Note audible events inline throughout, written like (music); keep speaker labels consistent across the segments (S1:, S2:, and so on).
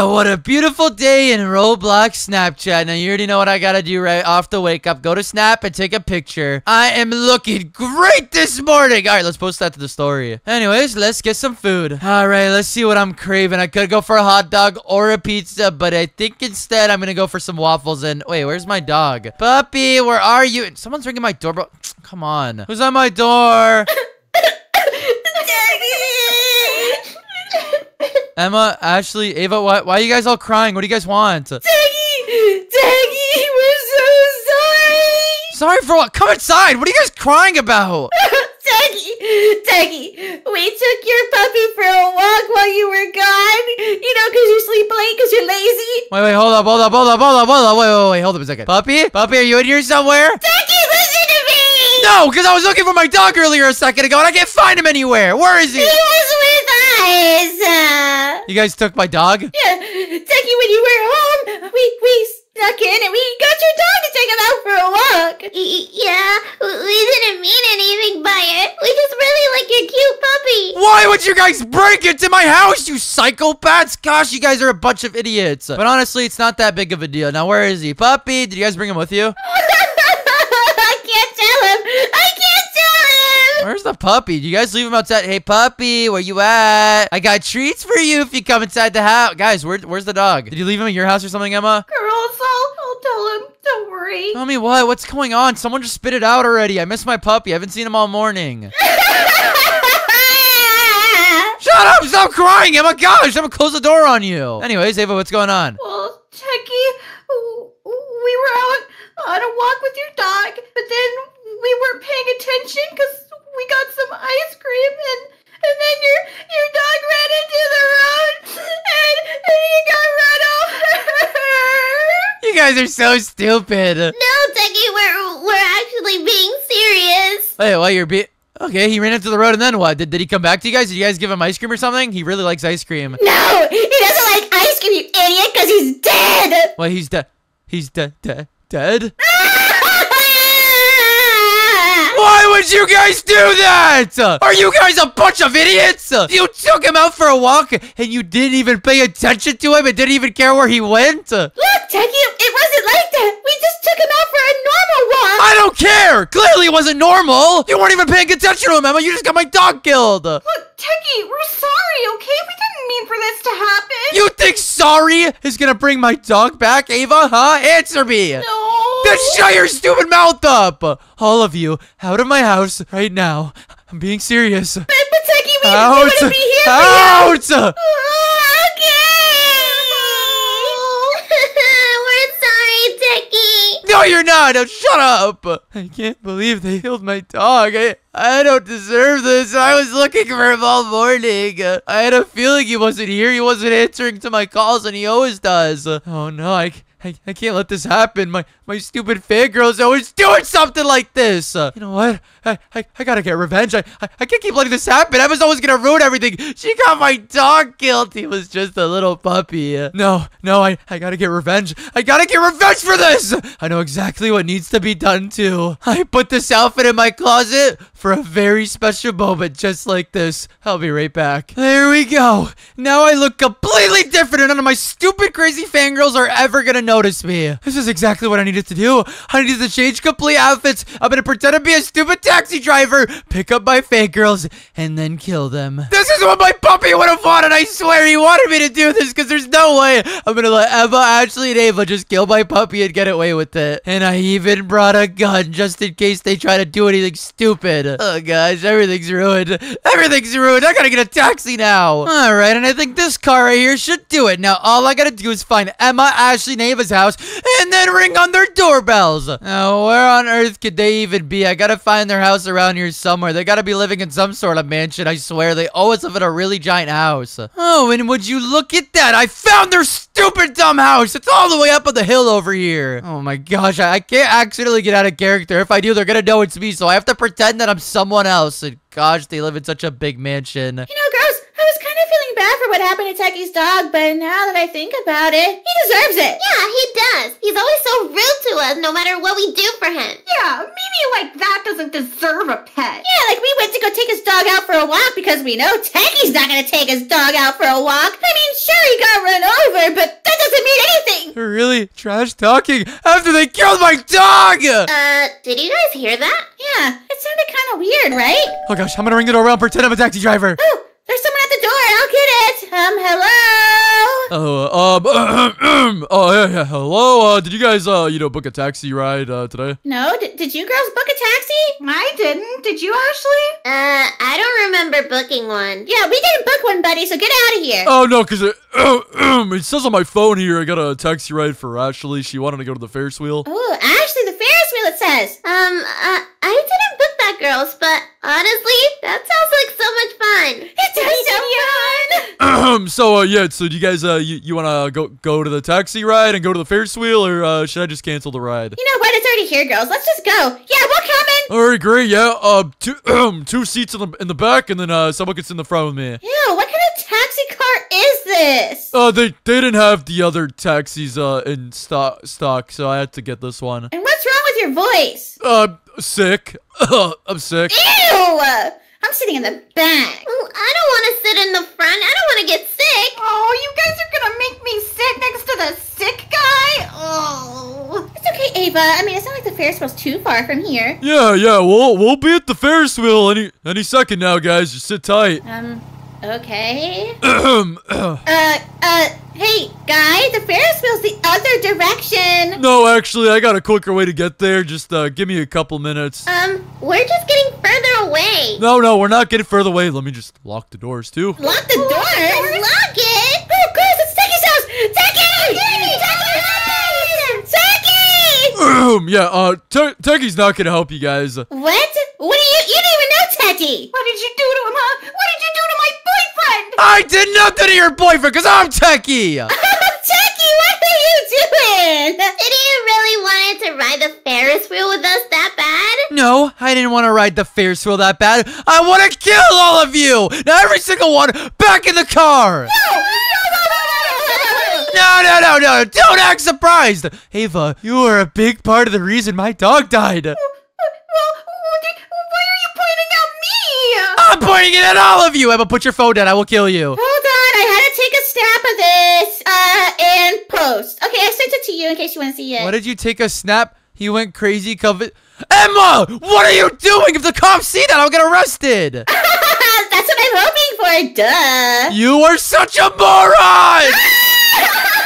S1: Ah, (laughs) what a beautiful day in Roblox Snapchat. Now, you already know what I gotta do right off the wake up. Go to Snap and take a picture. I am looking great this morning. All right, let's post that to the story. Anyways, let's get some food. All right, let's see what I'm craving. I could go for a hot dog or a pizza, but I think instead I'm gonna go for some waffles. And wait, where's my dog? Puppy, where are you? Someone's ringing my doorbell. (tsk) Come on. Who's on my door? (laughs) (laughs) Emma, Ashley, Ava, why, why are you guys all crying? What do you guys want?
S2: Daggy! Daggy, we're so sorry!
S1: Sorry for what? Come inside! What are you guys crying about? (laughs)
S2: Daggy! Daggy, we took your puppy for a walk while you were gone. You know, because you sleep late because you're lazy.
S1: Wait, wait, hold up, hold up, hold up, hold up, hold up. Wait, wait, wait, hold up a second. Puppy? Puppy, are you in here somewhere?
S2: Daggy, listen to me!
S1: No, because I was looking for my dog earlier a second ago and I can't find him anywhere. Where is he?
S2: He was with us! (laughs)
S1: You guys took my dog?
S2: yeah, Daggy, when you were home, we, we snuck in and we got your dog to take him out for a walk. Yeah, we didn't mean anything by it. We just really like your cute puppy.
S1: Why would you guys break into my house, you psychopaths? Gosh, you guys are a bunch of idiots. But honestly, it's not that big of a deal. Now, where is he? Puppy, did you guys bring him with you? (laughs)
S2: I can't tell him. I can't tell him.
S1: Where's the puppy? Did you guys leave him outside? Hey, puppy, where you at? I got treats for you if you come inside the house. Guys, where, where's the dog? Did you leave him at your house or something, Emma?
S2: Girls, I'll, I'll tell him. Don't worry.
S1: Tell me what? What's going on? Someone just spit it out already. I miss my puppy. I haven't seen him all morning. (laughs) Shut up! Stop crying, Emma! Gosh, I'm gonna close the door on you. Anyways, Ava, what's going on?
S2: well, Chucky, we were out on a walk with your dog, but then we weren't paying attention because we got some ice cream and and then your your dog ran into the road and, and he got run over.
S1: You guys are so stupid.
S2: No, Ducky, we're we're actually being serious.
S1: Wait, what? You're be okay. He ran into the road, and then what? Did, did he come back to you guys? Did you guys give him ice cream or something? He really likes ice cream.
S2: No, he doesn't like ice cream, you idiot, because he's dead.
S1: Well, he's dead. He's dead. Dead. Dead. Why would you guys do that? Are you guys a bunch of idiots? You took him out for a walk and you didn't even pay attention to him and didn't even care where he went?
S2: Look, Techy, it wasn't like that. We just took him out for a normal walk.
S1: I don't care! Clearly it wasn't normal! You weren't even paying attention to him, Emma! You just got my dog killed!
S2: Look, Techy, we're sorry, okay? We didn't mean for this to happen.
S1: You think sorry is gonna bring my dog back, Ava? Huh? Answer me!
S2: No.
S1: Then shut your stupid mouth up! All of you, out of my house right now. I'm being serious.
S2: But, but we,
S1: Out!
S2: want to be here.
S1: Out!
S2: Uh, Okay. we're sorry,
S1: Techy. You're not! Shut up! I can't believe they killed my dog. I, I don't deserve this. I was looking for him all morning. I had a feeling he wasn't here. He wasn't answering to my calls, and he always does. Oh no, I, I, I can't let this happen. My my stupid fangirl's always doing something like this. Uh, you know what? I, I, I gotta get revenge. I, I, I can't keep letting this happen. Emma's always gonna ruin everything. She got my dog killed. He was just a little puppy. Uh, no, no, I, I gotta get revenge. I gotta get revenge for this. I know exactly what needs to be done too. I put this outfit in my closet for a very special moment just like this. I'll be right back. There we go. Now I look completely different and none of my stupid crazy fangirls are ever gonna notice me. This is exactly what I needed to do. I needed to change complete outfits. I'm gonna pretend to be a stupid taxi driver, pick up my fake girls, and then kill them. This is what my puppy would have wanted. I swear he wanted me to do this because there's no way I'm gonna let Emma, Ashley, and Ava just kill my puppy and get away with it. And I even brought a gun just in case they try to do anything stupid. Oh gosh, everything's ruined. Everything's ruined. I gotta get a taxi now. All right, and I think this car right here should do it. Now all I gotta do is find Emma, Ashley, and Ava's house, and then ring on their doorbells. Now where on earth could they even be? I gotta find their house around here somewhere. They gotta be living in some sort of mansion. I swear they always live in a really giant house. Oh, and would you look at that? I found their stupid dumb house. It's all the way up on the hill over here. Oh my gosh, I, I can't accidentally get out of character. If I do, they're gonna know it's me, so I have to pretend that I'm someone else. And gosh, they live in such a big mansion.
S2: You know, girls, I was kind of feeling bad for what happened to Techy's dog, but now that I think about it, he deserves it.
S3: Yeah, he does. He's always so rude to us no matter what we do for him.
S2: Yeah, Mimi like that doesn't deserve a pet. Yeah, like we went to go take his dog out for a walk because we know Techy's not gonna take his dog out for a walk. I mean, sure he got run over, but that doesn't mean anything.
S1: They're really trash talking after they killed my dog!
S3: Uh, did you guys hear that?
S2: Yeah, it sounded kind of weird, right?
S1: Oh gosh, I'm gonna ring the doorbell and pretend I'm a taxi driver.
S2: Oh, there's someone at the door. I'll get it. Um, hello.
S1: Oh, um, oh, yeah, yeah, hello, uh, did you guys, uh, you know, book a taxi ride, uh, today?
S2: No, d- did you girls book a taxi? I didn't. Did you, Ashley?
S3: Uh, I don't remember booking one.
S2: Yeah, we didn't book one, buddy. So get out of here.
S1: Oh, no, because it, (clears throat) it says on my phone here I got a taxi ride for Ashley. She wanted to go to the Ferris wheel.
S2: Oh, Ashley, the Ferris wheel. It says.
S3: Um, uh, I didn't book that, girls, but honestly, that sounds like so much fun.
S2: It does sound fun. (laughs)
S1: Um, so, uh, yeah, so do you guys, uh, you, you want to go go to the taxi ride and go to the Ferris wheel, or, uh, should I just cancel the ride?
S2: You know what? It's already here, girls. Let's just go. Yeah, we're coming.
S1: All right, great, yeah, uh, two, (clears throat) um, two seats in the, in the back, and then, uh, someone gets in the front with me.
S2: Ew, what kind of taxi car is this?
S1: Uh, they, they didn't have the other taxis, uh, in stock, stock, so I had to get this one.
S2: And what's wrong with your voice?
S1: Uh, sick. (laughs) I'm sick.
S2: Ew! I'm sitting in the back.
S3: Oh, I don't want to sit in the front. I don't want to get sick.
S2: Oh, you guys are gonna make me sit next to the sick guy? Oh. It's okay, Ava. I mean, it's not like the Ferris wheel's too far from here.
S1: Yeah, yeah, we'll we'll be at the Ferris wheel any any second now, guys. Just sit tight.
S2: Um, okay. (clears throat) Uh, uh, hey, guy, the Ferris wheel's the other direction.
S1: No, actually, I got a quicker way to get there. Just uh, give me a couple minutes.
S3: Um, we're just getting further away.
S1: No, no, we're not getting further away. Let me just lock the doors too.
S2: Lock the door.
S3: Lock it.
S2: Oh, girls, it's Techy's house. Techy! Techy! Techy!
S1: yeah, uh, Te- Techy's not gonna help you guys.
S2: What? What do you? You didn't even know Techy. What did you do to him, huh? What did you do to my boyfriend?
S1: I did nothing to your boyfriend, cause I'm Techy. (laughs)
S2: Techy, what are you doing?
S3: Did you really wanted to ride the Ferris wheel with us that bad?
S1: No, I didn't want to ride the Ferris wheel that bad. I want to kill all of you. Now, every single one, back in the car. (laughs) No, no, no, no! Don't act surprised! Ava, you are a big part of the reason my dog died. (laughs)
S2: Well, what did- why are you pointing at me?
S1: I'm pointing it at all of you! Ava, put your phone down. I will kill you.
S2: Hold on, I had to take a snap of this, uh, and post. Okay, I sent it to you in case you want to see it.
S1: What did you take a snap? He went crazy, covered. Emma! What are you doing? If the cops see that, I'll get arrested! (laughs)
S2: That's what I'm hoping for, duh.
S1: You are such a moron! (laughs)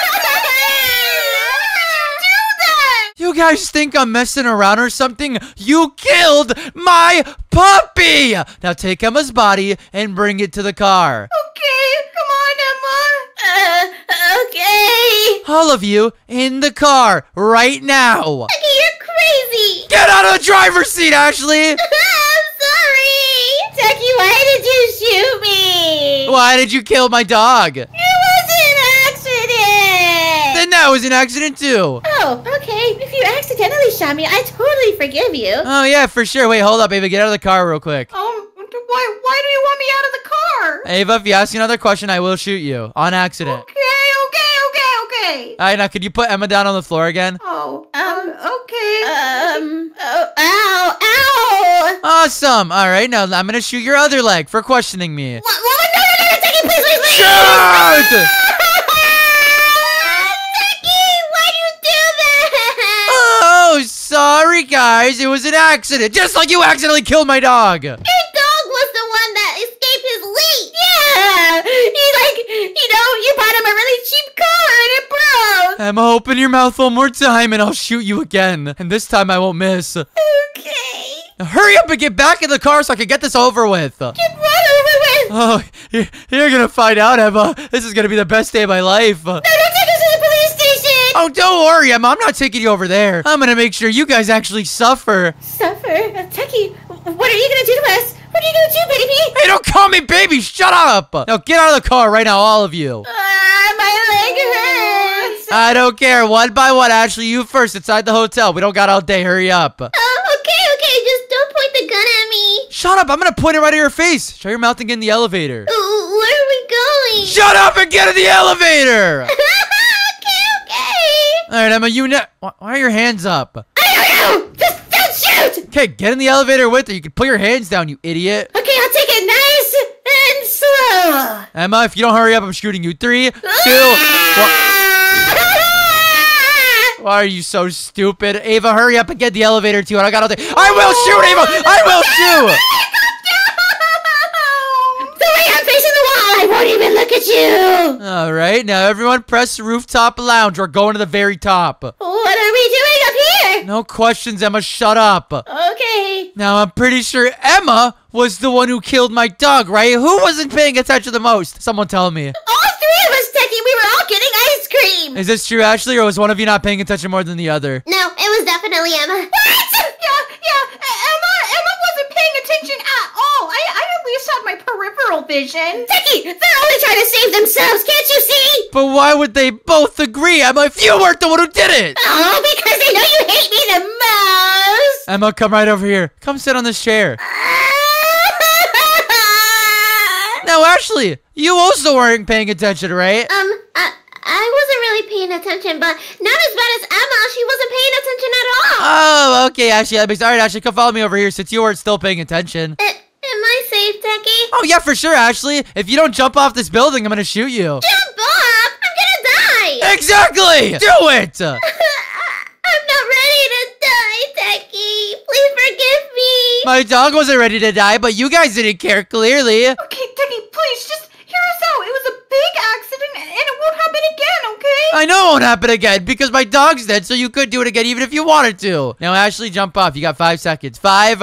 S1: You guys think I'm messing around or something? You killed my puppy! Now take Emma's body and bring it to the car.
S2: Okay, come on, Emma. Uh, okay.
S1: All of you in the car right now.
S3: Techy, you're crazy.
S1: Get out of the driver's seat, Ashley! (laughs)
S3: I'm sorry.
S2: Techy, why did you shoot me?
S1: Why did you kill my dog?
S2: It was an accident.
S1: Then that was an accident too.
S2: Oh, okay. If you accidentally shot me, I totally forgive you.
S1: Oh yeah, for sure. Wait, hold up, Ava. Get out of the car real quick.
S2: Um, why, why do you want me out of the car?
S1: Ava, if you ask me another question, I will shoot you on accident.
S2: Okay, okay, okay, okay.
S1: All right, now could you put Emma down on the floor again?
S2: Oh, um, okay. Um, oh, ow, ow.
S1: Awesome. All right, now I'm gonna shoot your other leg for questioning me.
S2: What, what, no, no, no, no, Techy, please, please, please.
S1: Shoot! Sorry guys. It was an accident. Just like you accidentally killed my dog.
S3: Your dog was the one that escaped his leash.
S2: Yeah, he like, you know, you bought him a really cheap car and it broke.
S1: Emma, open your mouth one more time and I'll shoot you again. And this time I won't miss. Now,
S2: Okay,
S1: hurry up and get back in the car so I can get this over with.
S2: get run over with.
S1: Oh, you- you're gonna find out, Emma. This is gonna be the best day of my life.
S2: No, don't take us to the police station.
S1: Oh, don't worry, Emma. I'm not taking you over there. I'm gonna make sure you guys actually suffer.
S2: Suffer, uh, Techy. What are you gonna do to us? What are you gonna do, baby?
S1: Hey, don't call me baby. Shut up. Now get out of the car right now, all of you.
S2: Ah, my leg hurts.
S1: I don't care. One by one, Ashley, you first inside the hotel. We don't got all day. Hurry up.
S3: Oh, okay, okay, just don't point the gun at me.
S1: Shut up. I'm gonna point it right at your face. Shut your mouth and get in the elevator.
S3: Ooh, where are we going?
S1: Shut up and get in the elevator! (laughs) All right, Emma, you ne- Why are your hands up?
S2: I don't know. Just don't shoot.
S1: Okay, get in the elevator with her. You can put your hands down, you idiot.
S2: Okay, I'll take it nice and slow.
S1: Emma, if you don't hurry up, I'm shooting you. Three, two. Wha- Why are you so stupid? Ava, hurry up and get the elevator too. And I got all the- I will shoot, Ava! I will shoot!
S2: The way I'm facing the wall, I won't even look at you.
S1: All right, now everyone press rooftop lounge. We're going to the very top.
S2: What are we doing up here?
S1: No questions, Emma. Shut up.
S2: Okay.
S1: Now, I'm pretty sure Emma was the one who killed my dog, right? Who wasn't paying attention the most? Someone tell me.
S2: All three of us, Techy, we were all getting ice cream.
S1: Is this true, Ashley, or was one of you not paying attention more than the other?
S2: No, it was definitely Emma.
S4: What? Yeah, yeah. E- Emma, Emma wasn't paying attention at all. I, I at least had my peripheral vision.
S2: Techy, they're only trying to save themselves, can't you see?
S1: But why would they both agree, Emma, if you weren't the one who did it?
S2: Oh, because they know you hate me the most.
S1: Emma, come right over here. Come sit on this chair. (laughs) Now, Ashley, you also weren't paying attention, right?
S2: Um, I, I wasn't really paying attention, but not as bad as Emma. She wasn't paying attention at all.
S1: Oh, okay, Ashley. That makes all right. Ashley, come follow me over here since you weren't still paying attention.
S2: Uh, am I safe, Techy?
S1: Oh yeah, for sure, Ashley. If you don't jump off this building, I'm gonna shoot you.
S2: Jump off! I'm gonna die!
S1: Exactly. Do it. (laughs)
S2: I'm not ready to die, Techy. Please forgive me.
S1: My dog wasn't ready to die, but you guys didn't care. Clearly.
S4: Okay, Techy, please just hear us out. It was a big accident and it won't happen again, okay?
S1: I know it won't happen again because my dog's dead, so you could do it again even if you wanted to. Now, Ashley, jump off. You got five seconds. Five,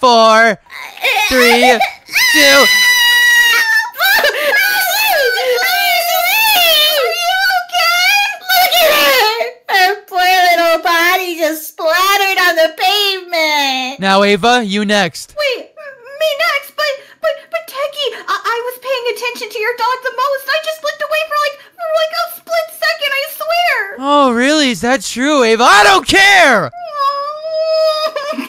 S1: four, three, two.
S2: Look at her! Her poor little body just splattered on the pavement.
S1: Now, Ava, you next.
S4: Wait, me next, but but but Techy, I, I was paying attention to your dog the most. I just looked away for like for like a split second. I swear.
S1: Oh, really? Is that true, Ava? I don't care.
S4: Oh, okay.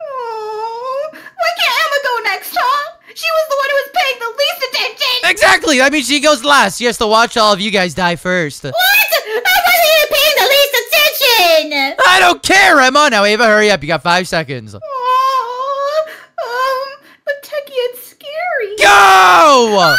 S4: Oh, why can't Emma go next, huh? She was the one who was paying the least attention.
S1: Exactly. That means she goes last. She has to watch all of you guys die first.
S2: What? I wasn't even paying the least attention.
S1: I don't care, Emma. Now, Ava, hurry up. You got five seconds.
S4: Oh, um, but Techy, it's scary.
S1: Go!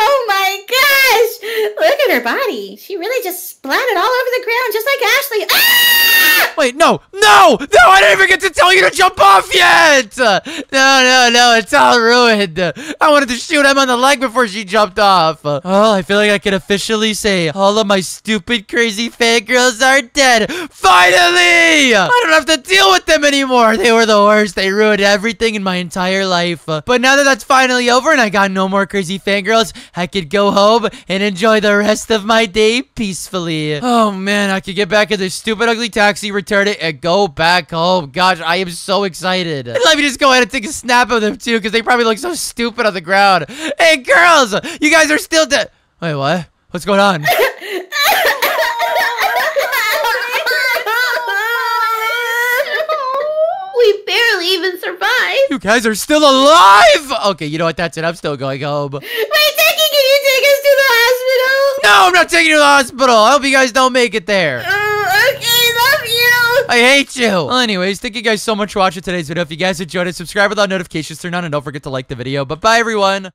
S2: Oh my gosh! Look at her body. She really just splattered all over the ground, just like Ashley. Ah!
S1: Wait, no, no, no, I didn't even get to tell you to jump off yet! No, no, no, it's all ruined. I wanted to shoot him on the leg before she jumped off. Oh, I feel like I can officially say all of my stupid, crazy fangirls are dead. Finally! I don't have to deal with them anymore. They were the worst. They ruined everything in my entire life. But now that that's finally over and I got no more crazy fangirls, I could go home and enjoy the rest of my day peacefully. Oh man, I could get back in this stupid ugly taxi, return it, and go back home. Gosh, I am so excited. And let me just go ahead and take a snap of them too, because they probably look so stupid on the ground. Hey girls, you guys are still dead. Wait, what? What's going on? (laughs)
S2: we barely even survived.
S1: You guys are still alive! Okay, you know what? That's it. I'm still going home.
S2: Wait, Techy, can you take us to the hospital?
S1: No, I'm not taking you to the hospital. I hope you guys don't make it there.
S2: Oh, Uh, okay, love you.
S1: I hate you. Well, anyways, thank you guys so much for watching today's video. If you guys enjoyed it, subscribe with all notifications turned on and don't forget to like the video. But bye, everyone.